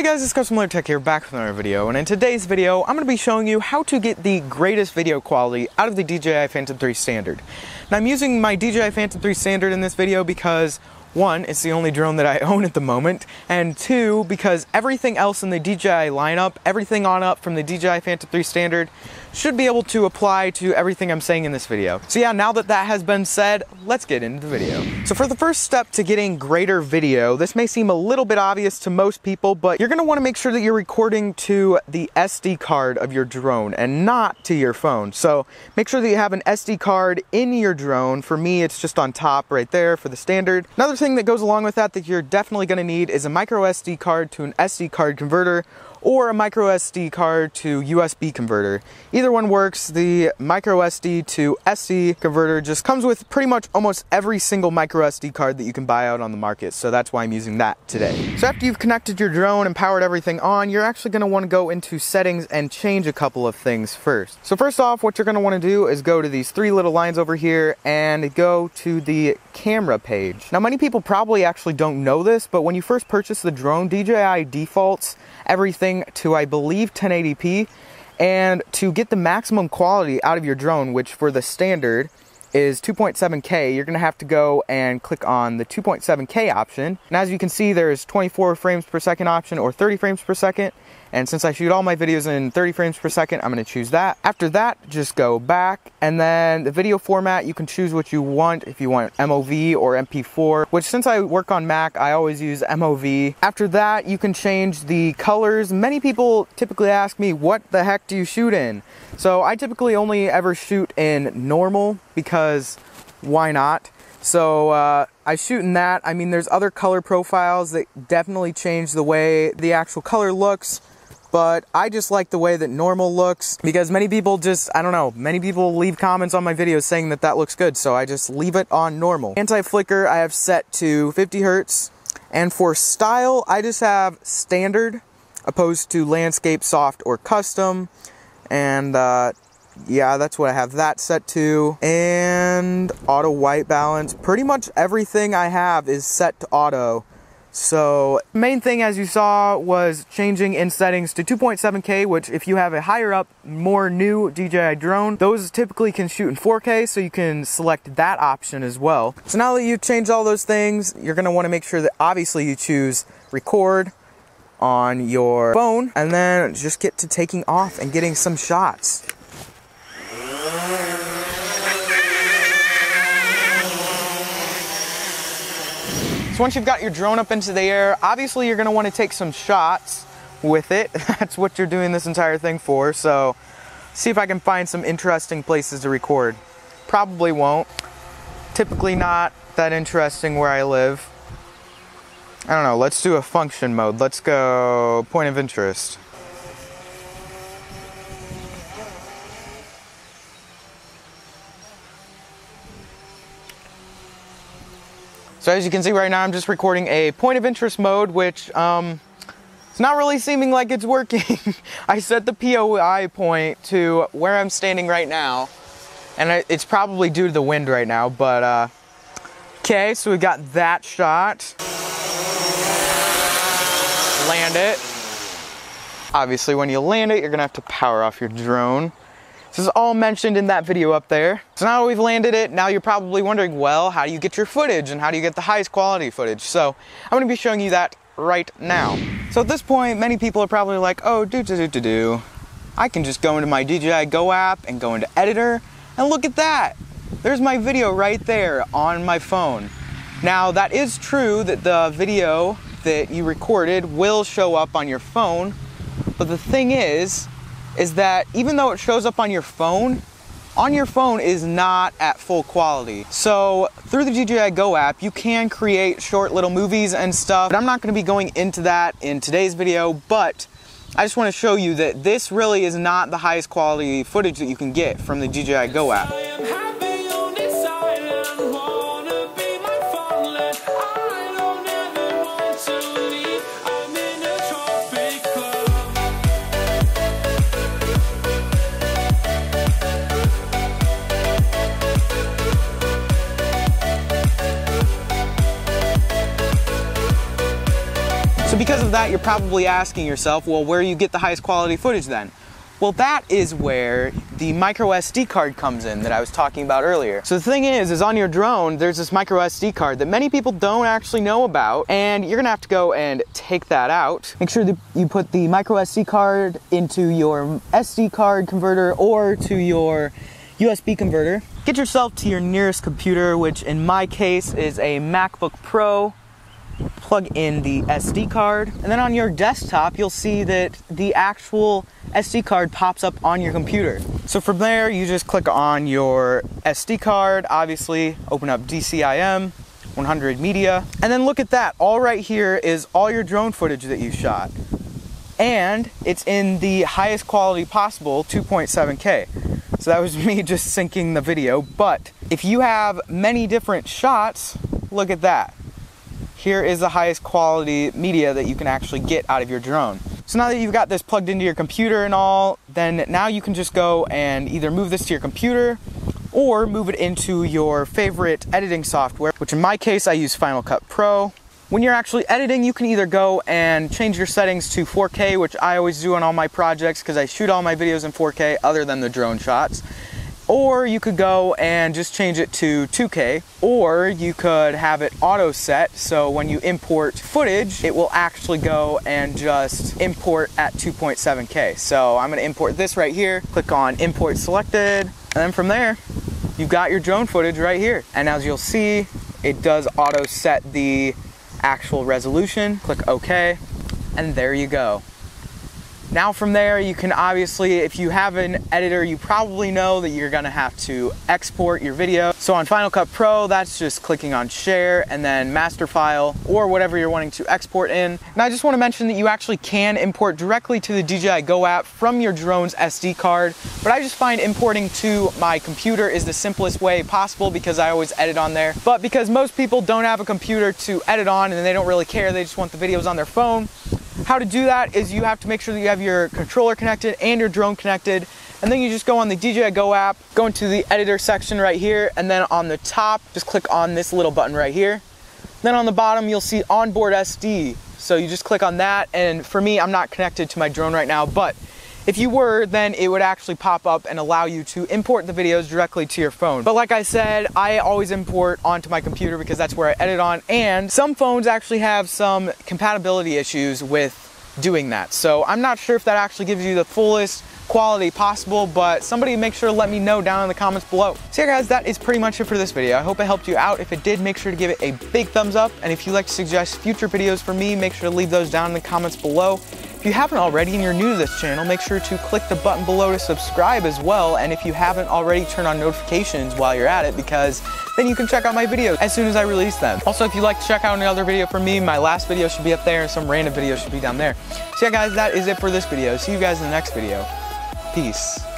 Hey guys, it's Carson M Tech here, back with another video, and in today's video, I'm going to be showing you how to get the greatest video quality out of the DJI Phantom 3 Standard. Now I'm using my DJI Phantom 3 Standard in this video because one, it's the only drone that I own at the moment, and two, because everything else in the DJI lineup, everything on up from the DJI Phantom 3 Standard, should be able to apply to everything I'm saying in this video. So yeah, now that that has been said, let's get into the video. So for the first step to getting greater video, this may seem a little bit obvious to most people, but you're gonna wanna make sure that you're recording to the SD card of your drone and not to your phone. So make sure that you have an SD card in your drone. For me, it's just on top right there for the standard. Another thing that goes along with that that you're definitely gonna need is a micro SD card to an SD card converter or a micro SD card to USB converter. Either one works. The micro SD to SD converter just comes with pretty much almost every single micro SD card that you can buy out on the market. So that's why I'm using that today. So after you've connected your drone and powered everything on, you're actually gonna wanna go into settings and change a couple of things first. So first off, what you're gonna wanna do is go to these three little lines over here and go to the camera page. Now many people probably actually don't know this, but when you first purchase the drone, DJI defaults everything to, I believe, 1080p. And to get the maximum quality out of your drone, which for the standard is 2.7K, you're gonna have to go and click on the 2.7K option. And as you can see, there's 24 frames per second option or 30 frames per second. And since I shoot all my videos in 30 frames per second, I'm gonna choose that. After that, just go back and then the video format, you can choose what you want. If you want MOV or MP4, which since I work on Mac, I always use MOV. After that, you can change the colors. Many people typically ask me, what the heck do you shoot in? So I typically only ever shoot in normal because why not? So uh, I shoot in that. I mean, there's other color profiles that definitely change the way the actual color looks but I just like the way that normal looks because many people just, I don't know, many people leave comments on my videos saying that that looks good, so I just leave it on normal. Anti-flicker I have set to 50 hertz, and for style, I just have standard opposed to landscape, soft, or custom, and uh, yeah, that's what I have that set to. And auto white balance. Pretty much everything I have is set to auto. So main thing as you saw was changing in settings to 2.7K, which if you have a higher up, more new DJI drone, those typically can shoot in 4K, so you can select that option as well. So now that you've changed all those things, you're gonna wanna make sure that obviously you choose record on your phone, and then just get to taking off and getting some shots. Once you've got your drone up into the air, obviously you're gonna wanna take some shots with it. That's what you're doing this entire thing for. So see if I can find some interesting places to record. Probably won't. Typically not that interesting where I live. I don't know, let's do a function mode. Let's go point of interest. So as you can see right now, I'm just recording a point of interest mode, which um, it's not really seeming like it's working. I set the POI point to where I'm standing right now, and it's probably due to the wind right now, but uh, okay, so we got that shot. Land it. Obviously, when you land it, you're gonna have to power off your drone. This is all mentioned in that video up there. So now we've landed it, now you're probably wondering, well, how do you get your footage and how do you get the highest quality footage? So I'm gonna be showing you that right now. So at this point, many people are probably like, oh, do do do do do. I can just go into my DJI Go app and go into editor and look at that. There's my video right there on my phone. Now that is true that the video that you recorded will show up on your phone, but the thing is, is that even though it shows up on your phone, on your phone is not at full quality. So through the DJI Go app, you can create short little movies and stuff. But I'm not gonna be going into that in today's video, but I just wanna show you that this really is not the highest quality footage that you can get from the DJI Go app. Because of that, you're probably asking yourself, well, where do you get the highest quality footage then? Well, that is where the micro SD card comes in that I was talking about earlier. So the thing is, is on your drone, there's this micro SD card that many people don't actually know about, and you're gonna have to go and take that out. Make sure that you put the micro SD card into your SD card converter or to your USB converter. Get yourself to your nearest computer, which in my case is a MacBook Pro plug in the SD card, and then on your desktop, you'll see that the actual SD card pops up on your computer. So from there, you just click on your SD card, obviously, open up DCIM, 100 media, and then look at that. All right here is all your drone footage that you shot. And it's in the highest quality possible, 2.7K. So that was me just syncing the video. But if you have many different shots, look at that here is the highest quality media that you can actually get out of your drone. So now that you've got this plugged into your computer and all, then now you can just go and either move this to your computer or move it into your favorite editing software, which in my case, I use Final Cut Pro. When you're actually editing, you can either go and change your settings to 4K, which I always do on all my projects because I shoot all my videos in 4K other than the drone shots. Or you could go and just change it to 2K, or you could have it auto set so when you import footage, it will actually go and just import at 2.7K. So I'm gonna import this right here, click on import selected, and then from there, you've got your drone footage right here. And as you'll see, it does auto set the actual resolution. Click OK, and there you go. Now from there, you can obviously, if you have an editor, you probably know that you're gonna have to export your video. So on Final Cut Pro, that's just clicking on share and then master file or whatever you're wanting to export in. And I just wanna mention that you actually can import directly to the DJI Go app from your drone's SD card, but I just find importing to my computer is the simplest way possible because I always edit on there. But because most people don't have a computer to edit on and they don't really care, they just want the videos on their phone, how to do that is you have to make sure that you have your controller connected and your drone connected. And then you just go on the DJI Go app, go into the editor section right here, and then on the top, just click on this little button right here. Then on the bottom, you'll see onboard SD. So you just click on that. And for me, I'm not connected to my drone right now, but if you were, then it would actually pop up and allow you to import the videos directly to your phone. But like I said, I always import onto my computer because that's where I edit on. And some phones actually have some compatibility issues with doing that. So I'm not sure if that actually gives you the fullest quality possible, but somebody make sure to let me know down in the comments below. So yeah guys, that is pretty much it for this video. I hope it helped you out. If it did, make sure to give it a big thumbs up. And if you'd like to suggest future videos for me, make sure to leave those down in the comments below. If you haven't already and you're new to this channel, make sure to click the button below to subscribe as well. And if you haven't already, turn on notifications while you're at it because then you can check out my videos as soon as I release them. Also, if you'd like to check out another video from me, my last video should be up there and some random videos should be down there. So yeah guys, that is it for this video. See you guys in the next video. Peace.